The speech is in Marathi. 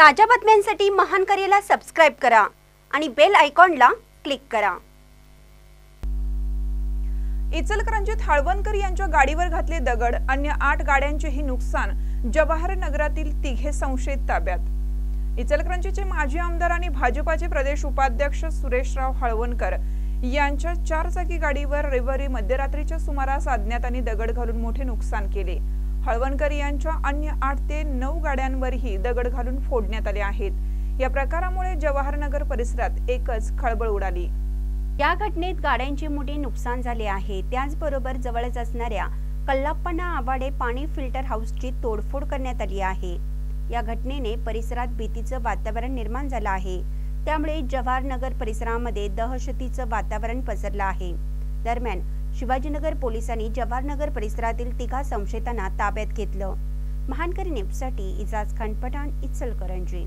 ताज्या बातम्यांसाठी महान करेला सबस्क्राईब करा आणि बेल आयकॉनला क्लिक करा. इचलकरंजीत हळवणकर यांच्या गाडीवर घातले दगड अन्य आठ गाड्यांचेही नुकसान जवाहर नगरातील तिघे संशयित ताब्यात. इचलकरंजीचे माजी आमदार आणि भाजपाचे प्रदेश उपाध्यक्ष सुरेशराव हळवणकर यांच्या चारचाकी गाडीवर रविवारी मध्यरात्रीच्या सुमारास अज्ञातांनी दगड घालून मोठे नुकसान केले. हळवणकर यांच्या अन्य आठ ते नऊ गाड्यांवरही दगड घालून फोडण्यात आले आहेत. या प्रकारामुळे जवाहरनगर परिसरात एकच खळबळ उडाली. या घटनेत गाड्यांचे मोठे नुकसान झाले आहे. त्याचबरोबर जवळच असणाऱ्या कल्लाप्पना आवाडे पाणी फिल्टर हाऊसची तोडफोड करण्यात आली आहे. या घटनेने परिसरात भीतीचं वातावरण निर्माण झालं आहे. त्यामुळे जवाहरनगर परिसरामध्ये दहशतीचं वातावरण पसरलं आहे. दरम्यान शिवाजीनगर पोलिसांनी जवाहरनगर परिसरातील तिघा संशयितांना ताब्यात घेतलं. महानकरी न्यूजसाठी इजाज खान पठाण इचलकरंजी.